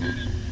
Mm-hmm.